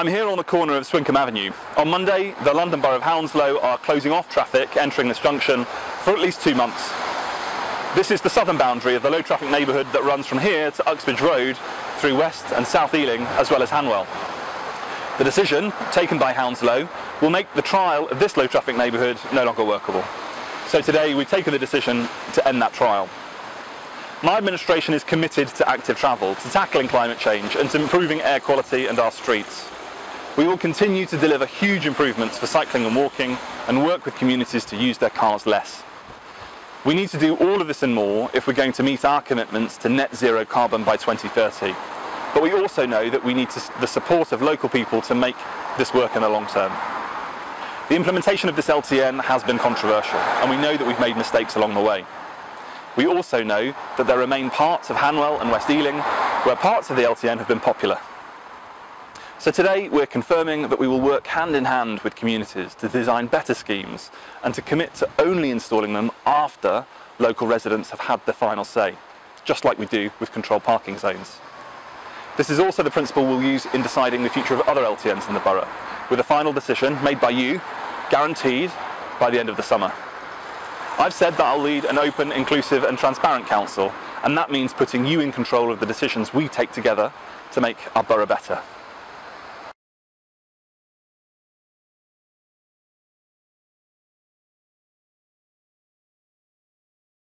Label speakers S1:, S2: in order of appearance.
S1: I'm here on the corner of Swyncombe Avenue. On Monday, the London Borough of Hounslow are closing off traffic entering this junction for at least two months. This is the southern boundary of the low traffic neighbourhood that runs from here to Uxbridge Road through West and South Ealing as well as Hanwell. The decision, taken by Hounslow, will make the trial of this low traffic neighbourhood no longer workable. So today we've taken the decision to end that trial. My administration is committed to active travel, to tackling climate change and to improving air quality and our streets. We will continue to deliver huge improvements for cycling and walking and work with communities to use their cars less. We need to do all of this and more if we're going to meet our commitments to net zero carbon by 2030. But we also know that we need to, the support of local people to make this work in the long term. The implementation of this LTN has been controversial and we know that we've made mistakes along the way. We also know that there remain parts of Hanwell and West Ealing where parts of the LTN have been popular. So today we're confirming that we will work hand in hand with communities to design better schemes and to commit to only installing them after local residents have had the final say, just like we do with controlled parking zones. This is also the principle we'll use in deciding the future of other LTNs in the borough, with a final decision made by you, guaranteed by the end of the summer. I've said that I'll lead an open, inclusive and transparent council, and that means putting you in control of the decisions we take together to make our borough better.